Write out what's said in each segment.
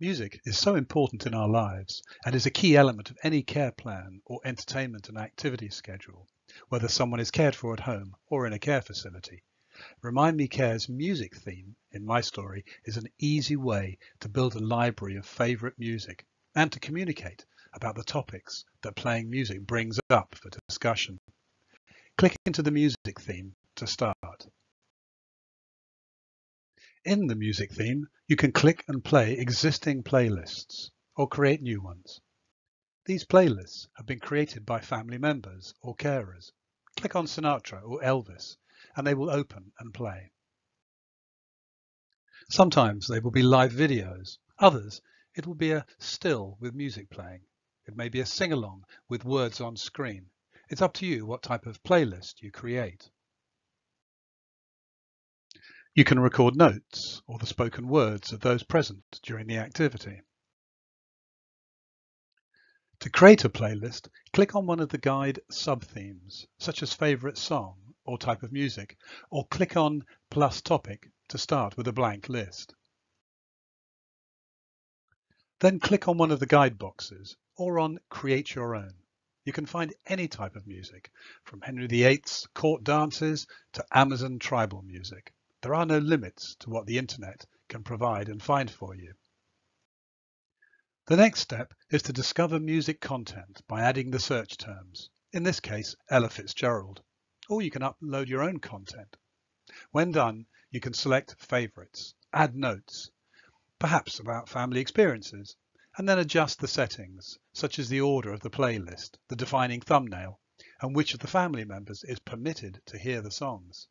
Music is so important in our lives and is a key element of any care plan or entertainment and activity schedule, whether someone is cared for at home or in a care facility. RemindMecare's music theme in my story is an easy way to build a library of favourite music and to communicate about the topics that playing music brings up for discussion. Click into the music theme to start. In the music theme, you can click and play existing playlists or create new ones. These playlists have been created by family members or carers. Click on Sinatra or Elvis and they will open and play. Sometimes they will be live videos. Others, it will be a still with music playing. It may be a sing-along with words on screen. It's up to you what type of playlist you create. You can record notes or the spoken words of those present during the activity. To create a playlist, click on one of the guide sub-themes, such as favourite song or type of music, or click on plus topic to start with a blank list. Then click on one of the guide boxes or on Create Your Own. You can find any type of music, from Henry VIII's court dances to Amazon tribal music. There are no limits to what the internet can provide and find for you. The next step is to discover music content by adding the search terms, in this case Ella Fitzgerald, or you can upload your own content. When done, you can select favorites, add notes, perhaps about family experiences, and then adjust the settings, such as the order of the playlist, the defining thumbnail, and which of the family members is permitted to hear the songs.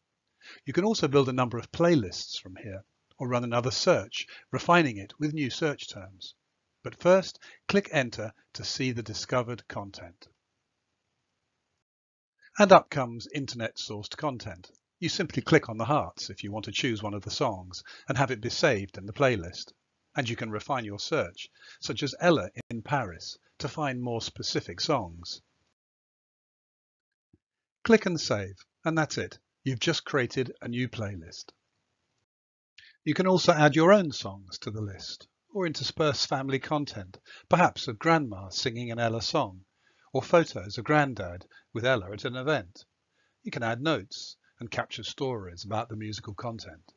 You can also build a number of playlists from here or run another search, refining it with new search terms. But first, click Enter to see the discovered content. And up comes internet sourced content. You simply click on the hearts if you want to choose one of the songs and have it be saved in the playlist. And you can refine your search, such as Ella in Paris, to find more specific songs. Click and save, and that's it. You've just created a new playlist. You can also add your own songs to the list or intersperse family content, perhaps of grandma singing an Ella song or photos of granddad with Ella at an event. You can add notes and capture stories about the musical content.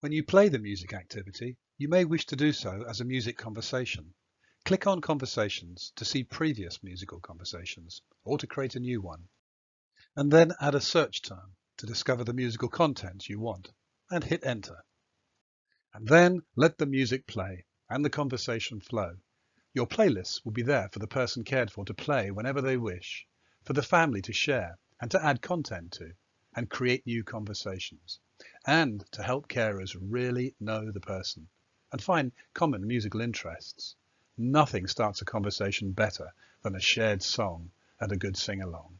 When you play the music activity, you may wish to do so as a music conversation. Click on Conversations to see previous musical conversations or to create a new one and then add a search term to discover the musical content you want and hit enter. And then let the music play and the conversation flow. Your playlists will be there for the person cared for to play whenever they wish, for the family to share and to add content to, and create new conversations, and to help carers really know the person and find common musical interests. Nothing starts a conversation better than a shared song and a good sing-along.